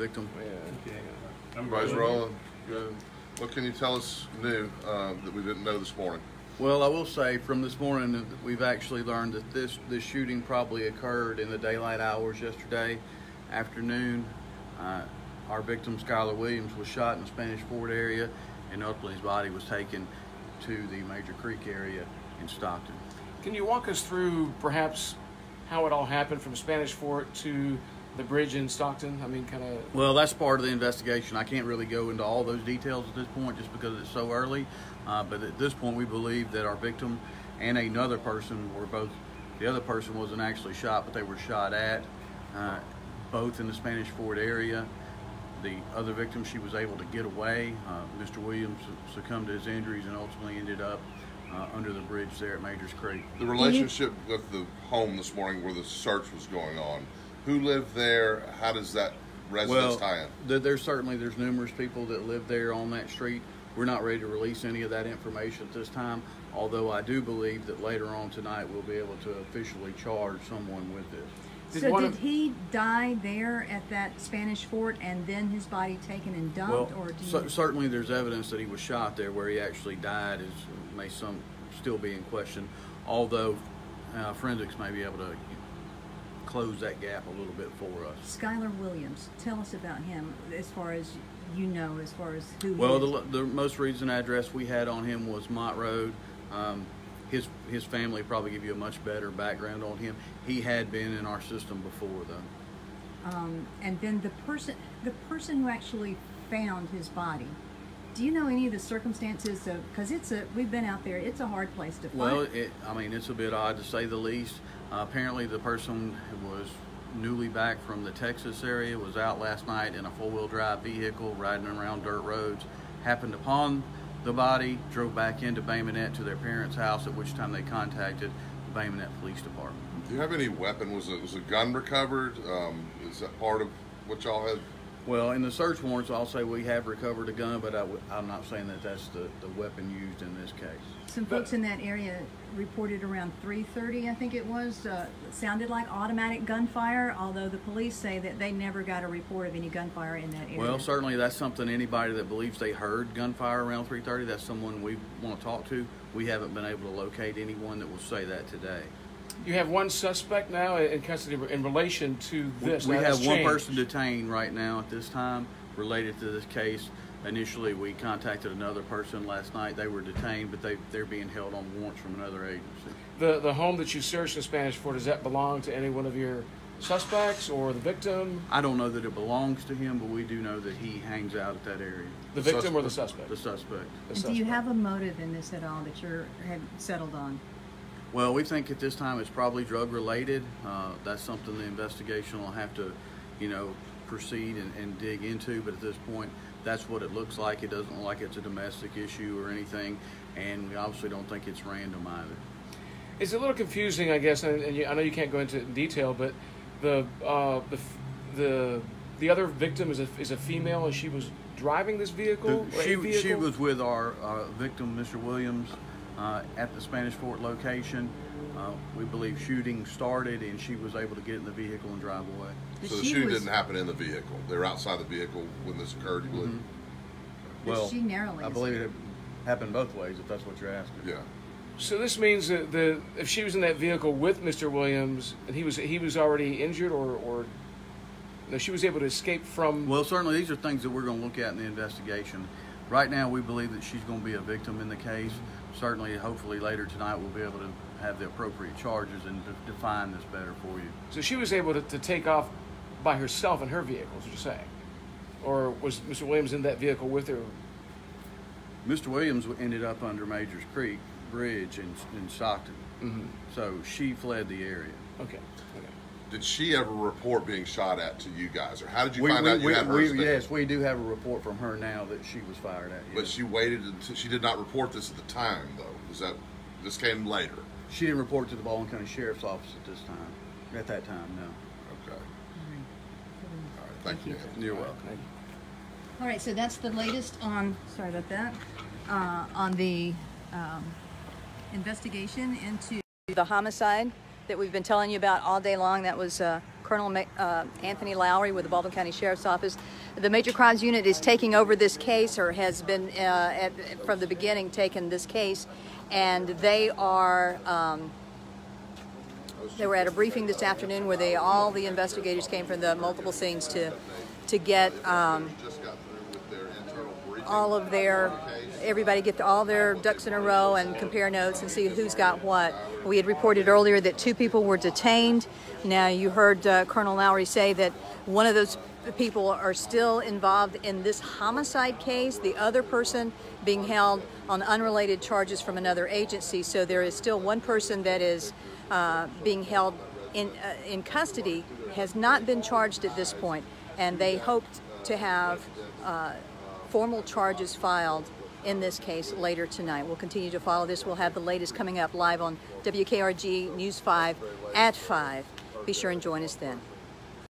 victim. Yeah. Everybody's rolling. Good. What can you tell us new uh, that we didn't know this morning? Well, I will say from this morning we've actually learned that this this shooting probably occurred in the daylight hours yesterday afternoon. Uh, our victim, Skylar Williams, was shot in the Spanish Fort area, and ultimately his body was taken to the Major Creek area in Stockton. Can you walk us through perhaps how it all happened from Spanish Fort to the bridge in Stockton? I mean, kind of. Well, that's part of the investigation. I can't really go into all those details at this point just because it's so early. Uh, but at this point, we believe that our victim and another person were both. The other person wasn't actually shot, but they were shot at, uh, both in the Spanish Fort area. The other victim, she was able to get away. Uh, Mr. Williams succumbed to his injuries and ultimately ended up uh, under the bridge there at Majors Creek. The relationship with the home this morning where the search was going on. Who lived there? How does that residence tie in? th- there's certainly there's numerous people that live there on that street. We're not ready to release any of that information at this time. Although I do believe that later on tonight we'll be able to officially charge someone with this. Did so did of- he die there at that Spanish fort and then his body taken and dumped, or do you? cer- certainly there's evidence that he was shot there. Where he actually died is may some still be in question. Although uh, forensics may be able to close that gap a little bit for us. Skylar Williams, tell us about him as far as you know, as far as who. Well, the, the most recent address we had on him was Mott Road. Um, his his family probably give you a much better background on him. He had been in our system before, though. um, and then the person, the person who actually found his body. Do you know any of the circumstances of? Because it's a, we've been out there. It's a hard place to find. Well, it, I mean, it's a bit odd to say the least. Uh, apparently, the person who was newly back from the Texas area, was out last night in a four-wheel drive vehicle riding around dirt roads, happened upon the body, drove back into Bay Minette to their parents' house, at which time they contacted the Bay Minette Police Department. Do you have any weapon? Was a, was a gun recovered? Um, is that part of what y'all had? Well, in the search warrants, I'll say we have recovered a gun, but I w- I'm not saying that that's the, the weapon used in this case. Some folks in that area reported around 3:30, I think it was. Uh, sounded like automatic gunfire, although the police say that they never got a report of any gunfire in that area. Well, certainly that's something anybody that believes they heard gunfire around 3:30, that's someone we want to talk to. We haven't been able to locate anyone that will say that today. You have one suspect now in custody in relation to this. we Now, have one changed. person detained right now at this time related to this case. Initially, we contacted another person last night. They were detained, but they they're being held on warrants from another agency. The the home that you searched in Spanish Fort does that belong to any one of your suspects or the victim? I don't know that it belongs to him, but we do know that he hangs out at that area. The The victim or the suspect? The suspect. The And do you have a motive in this at all that you're have settled on? Well, we think at this time it's probably drug related. Uh, that's something the investigation will have to, you know, proceed and, and dig into. But at this point, that's what it looks like. It doesn't look like it's a domestic issue or anything, and we obviously don't think it's random either. It's a little confusing, I guess, and, and you, I know you can't go into it in detail, but the uh, the the the other victim is a is a female, and she was driving this vehicle. The- she, vehicle? she was with our uh, victim, Mr. Williams, at the Spanish Fort location. Uh, we believe shooting started, and she was able to get in the vehicle and drive away. That So the shooting was- didn't happen in the vehicle. They were outside the vehicle when this occurred. You believe? that Well, she narrowly I believe it happened both ways, if that's what you're asking. Yeah. So this means that the if she was in that vehicle with Mr. Williams and he was he was already injured or or no, she was able to escape from. Well, certainly these are things that we're going to look at in the investigation. Right now, we believe that she's going to be a victim in the case. Certainly, hopefully later tonight, we'll be able to have the appropriate charges and de- define this better for you. So she was able to, to take off by herself in her vehicle. Is what you're saying, or was Mr. Williams in that vehicle with her? Mr. Williams ended up under Majors Creek Bridge in, in Stockton. Mm-hmm. So she fled the area. Okay. Okay. Did she ever report being shot at to you guys, or how did you We- find we- out you we- had her? we- yes, we do have a report from her now that she was fired at. But she waited until she did not report this at the time, though. Is that this came later? She didn't report to the Baldwin County Sheriff's Office at this time. At that time, no. Okay. All right. Thank, Thank you. you. You're welcome. Thank you. All right, so that's the latest on, sorry about that, uh, on the um, investigation into the homicide that we've been telling you about all day long. That was uh, Colonel uh, Anthony Lowry with the Baldwin County Sheriff's Office. The Major Crimes Unit is taking over this case, or has been uh, at, from the beginning taken this case, and they are. Um, they were at a briefing this afternoon where they all the investigators came from the multiple scenes to to get um, all of their everybody get all their ducks in a row and compare notes and see who's got what. We had reported earlier that two people were detained. Now you heard uh, Colonel Lowry say that one of those people are still involved in this homicide case. The other person being held on unrelated charges from another agency. So there is still one person that is uh, being held in uh, in custody has not been charged at this point, and they hoped to have uh, formal charges filed in this case later tonight. We'll continue to follow this. We'll have the latest coming up live on WKRG News 5 at 5. Be sure and join us then.